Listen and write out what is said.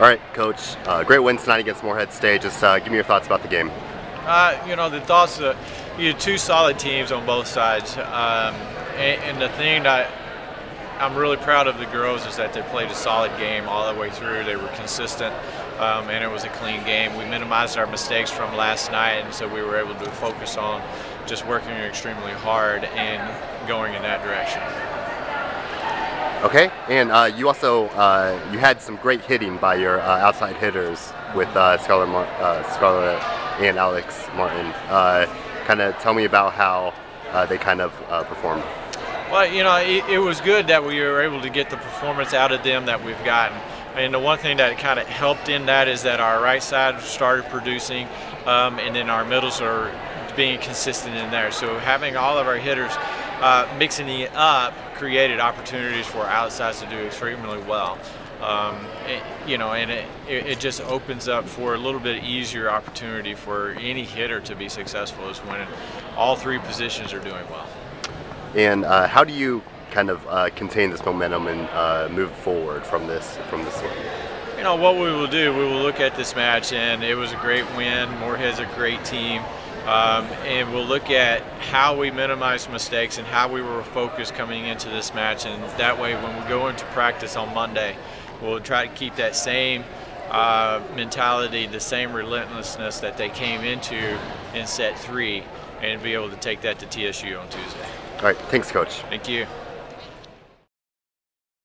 All right, Coach. Uh, great win tonight against Morehead State. Just uh, give me your thoughts about the game. Uh, you know, the thoughts that you two solid teams on both sides. Um, and, and, the thing that I'm really proud of the girls is that they played a solid game all the way through. They were consistent, um, and it was a clean game. We minimized our mistakes from last night, and so we were able to focus on just working extremely hard and going in that direction. Okay, and uh, you also uh, you had some great hitting by your uh, outside hitters with uh, Scarlett, Mar- uh, Scarlett and Alex Martin. Uh, kind of tell me about how they kind of performed. Well, you know, it, it, was good that we were able to get the performance out of them that we've gotten. And the one thing that kind of helped in that is that our right side started producing, um, and then our middles are being consistent in there. So having all of our hitters mixing it up created opportunities for outsides to do extremely well. Um, it, you know, and it, it just opens up for a little bit easier opportunity for any hitter to be successful is when all three positions are doing well. And uh, how do you kind of uh, contain this momentum and uh, move forward from this from this one? You know what we will do. We will look at this match, and it was a great win. Morehead's a great team. Um, and we'll look at how we minimize mistakes and how we were focused coming into this match. And that way, when we go into practice on Monday, we'll try to keep that same uh, mentality, the same relentlessness that they came into in set three, and be able to take that to TSU on Tuesday. All right, thanks, Coach. Thank you.